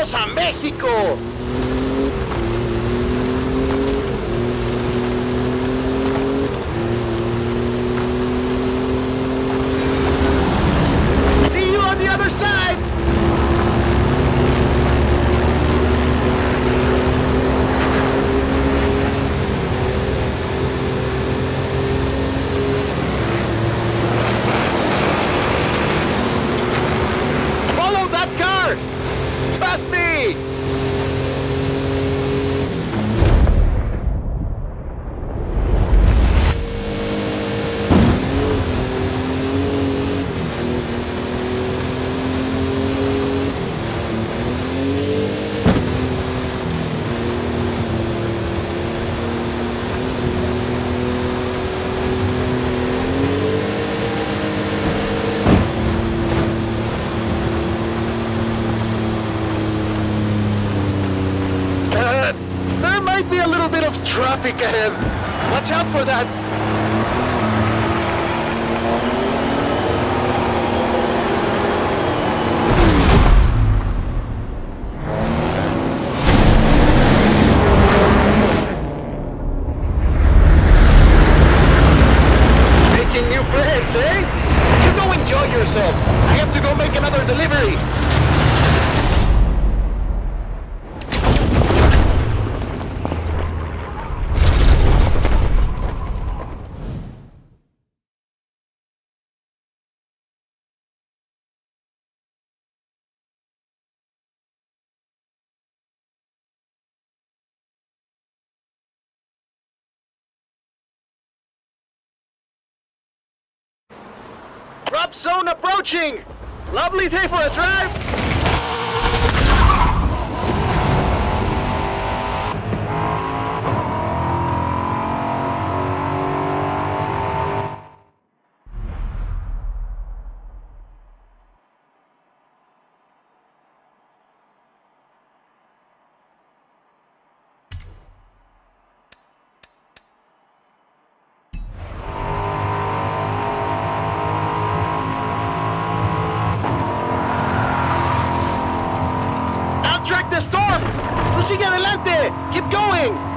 ¡Vamos a México! traffic ahead. Watch out for that. Drop zone approaching! Lovely day for a drive! pushing adelante. Keep going.